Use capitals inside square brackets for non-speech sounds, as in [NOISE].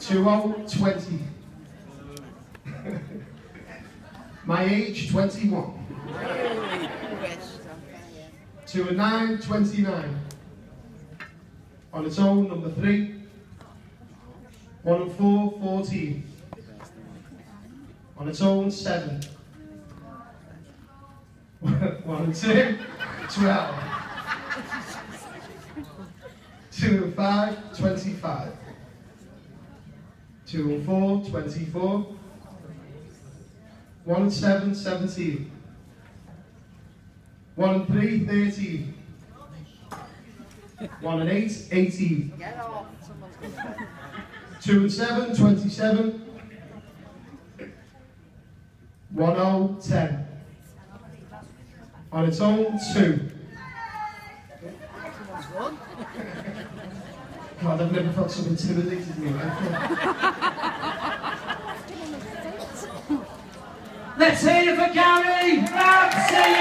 2020. [LAUGHS] My age 21. To a 9 29. On its own, number 3. 1 and 4 14. On its own, 7. [LAUGHS] 1 and 2 12. 2 and 5 25. 2 and 4 24. 1 and 7 17. 1 and 3 13. 1 and 8 18. 2 and 7 27. 1 0 10. On its own, 2. God, I've never felt so intimidated in my life. Let's hear it for Gary! Again!